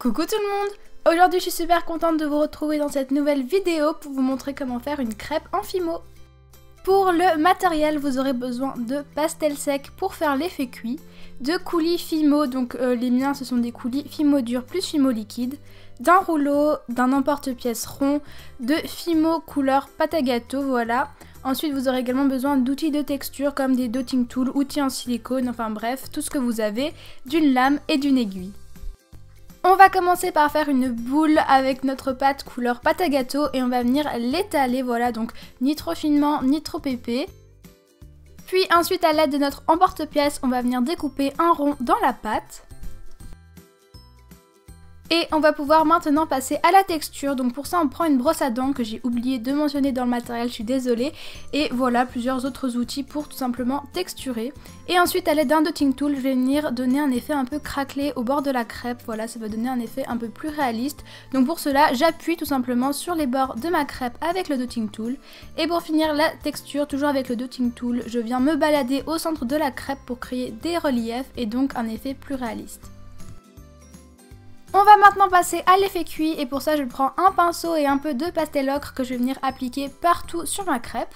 Coucou tout le monde Aujourd'hui je suis super contente de vous retrouver dans cette nouvelle vidéo pour vous montrer comment faire une crêpe en fimo. Pour le matériel, vous aurez besoin de pastel sec pour faire l'effet cuit, de coulis fimo, donc euh, les miens ce sont des coulis fimo dur plus fimo liquide, d'un rouleau, d'un emporte-pièce rond, de fimo couleur pâte à gâteau, voilà. Ensuite, vous aurez également besoin d'outils de texture comme des dotting tools, outils en silicone, enfin bref, tout ce que vous avez, d'une lame et d'une aiguille. On va commencer par faire une boule avec notre pâte couleur pâte à gâteau et on va venir l'étaler, voilà, donc ni trop finement ni trop épais. Puis ensuite à l'aide de notre emporte-pièce, on va venir découper un rond dans la pâte. Et on va pouvoir maintenant passer à la texture. Donc pour ça on prend une brosse à dents que j'ai oublié de mentionner dans le matériel, je suis désolée. Et voilà plusieurs autres outils pour tout simplement texturer. Et ensuite à l'aide d'un dotting tool, je vais venir donner un effet un peu craquelé au bord de la crêpe. Voilà, ça va donner un effet un peu plus réaliste. Donc pour cela, j'appuie tout simplement sur les bords de ma crêpe avec le dotting tool. Et pour finir la texture, toujours avec le dotting tool, je viens me balader au centre de la crêpe pour créer des reliefs et donc un effet plus réaliste. On va maintenant passer à l'effet cuit et pour ça je prends un pinceau et un peu de pastel ocre que je vais venir appliquer partout sur ma crêpe.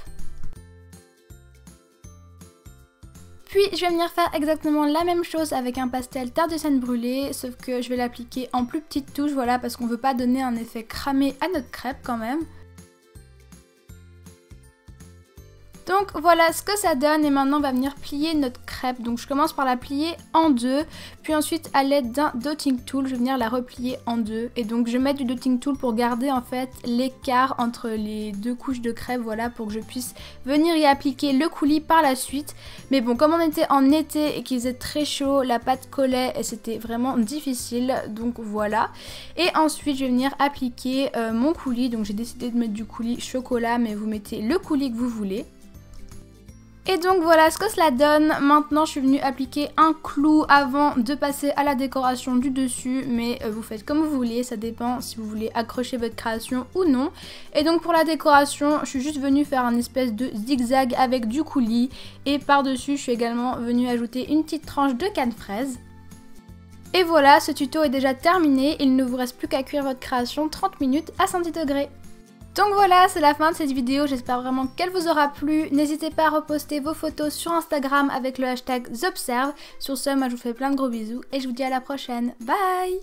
Puis je vais venir faire exactement la même chose avec un pastel terre de scène brûlée, sauf que je vais l'appliquer en plus petite touche, voilà, parce qu'on veut pas donner un effet cramé à notre crêpe quand même. Donc voilà ce que ça donne et maintenant on va venir plier notre crêpe. Donc je commence par la plier en deux, puis ensuite à l'aide d'un dotting tool, je vais venir la replier en deux. Et donc je mets du dotting tool pour garder en fait l'écart entre les deux couches de crêpe, voilà, pour que je puisse venir y appliquer le coulis par la suite. Mais bon, comme on était en été et qu'il faisait très chaud, la pâte collait et c'était vraiment difficile, donc voilà. Et ensuite je vais venir appliquer euh, mon coulis, donc j'ai décidé de mettre du coulis chocolat, mais vous mettez le coulis que vous voulez. Et donc voilà ce que cela donne. Maintenant je suis venue appliquer un clou avant de passer à la décoration du dessus. Mais euh, vous faites comme vous voulez, ça dépend si vous voulez accrocher votre création ou non. Et donc pour la décoration, je suis juste venue faire un espèce de zigzag avec du coulis. Et par-dessus je suis également venue ajouter une petite tranche de canne fraise. Et voilà, ce tuto est déjà terminé, il ne vous reste plus qu'à cuire votre création 30 minutes à 110 degrés. Donc voilà, c'est la fin de cette vidéo, j'espère vraiment qu'elle vous aura plu. N'hésitez pas à reposter vos photos sur Instagram avec le hashtag ZOBSERVE. Sur ce, moi je vous fais plein de gros bisous et je vous dis à la prochaine. Bye